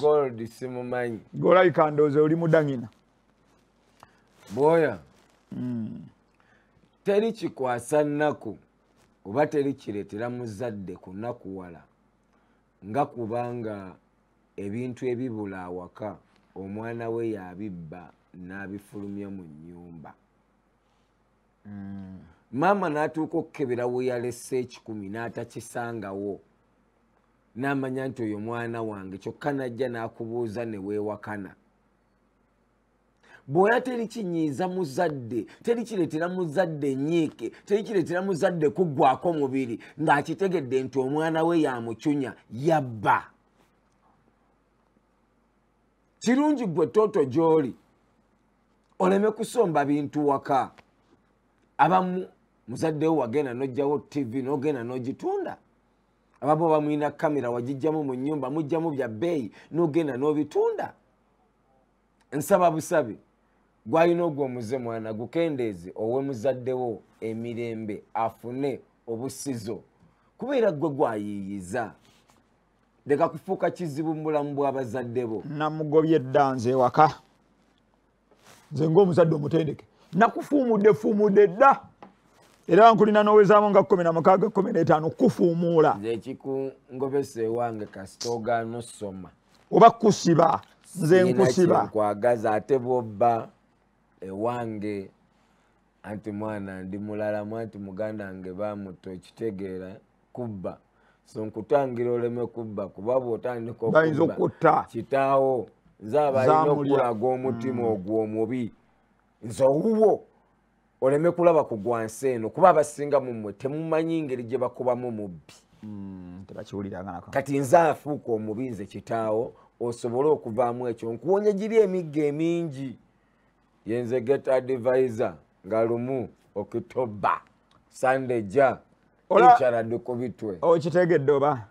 gold simumanyi golabika ndowooza oli mudangina. Bwoya teri kikwasa nnaku oba teri kireetera muzadde kunakuwala nga kubanga ebintu ebibula awaka omwana we yabibba n'abifulumya mu nnyumba. Maama n'atuuka okukebera we yalese ekikumi n'atakisangawo n'amanya nti oyo mwana wange kyokka najja n'akubuuza ne weewakana. Bw'oya teri kinyiiza muzadde teri kireetera muzadde nyiike teri kireetera muzadde kuggwako mubiri ng'akitegedde nti omwana we yamucunya yabba. Kirungi gwe toto gy'oli oleme kusomba bintu waka. Abamu muzadde wo wagenda n'ojjawo tv n'ogenda n'ogitunda abamu bamwina kamera wagijjamu mu nyumba mujjamu bya bbeeyi n'ogenda n'obitunda. Nsaba busabe gwalina ogwo omuze mwana gukendeeze owe muzaddewo emirembe afune obusizo. Kubeera gwe gwayiiyiza leka kufuuka kizibu mu bulamu bw'abazadde bo namugobye edda nze ewaka. Nze ngaomuzadde omutendeke. Nakufuumudde fuumudde dda era nkulina n'owezaamu nga kumi na mukaaga kumi n'etaano kufuumuula. Nze ekikungobesa ewange kasita ogaana osoma oba kusiba nze nkusiba. nkwagaza ate bwobba ewange anti mwana ndi mulalamu anti muganda wange bamutta okitegeera kubba. So nkutangira oleme kubba kuba bwotandika bayinza okutta. kitaawo. Nze abalina okulaga omutima ogwo omubi. Nze owuwo oleme kulaba ku gwansi eno kuba abasinga mumwe temumanyi ngeri gye bakubamu mubbi. Mm, nako kati nze afuuka omubi nze kitaawo osobole okuvaamu ekyo nkuwonya giri emigga emingi. Yenze get advisor nga lumu okitoba sandeja Ola- ekyalade ku bitwe. Okitegedde oba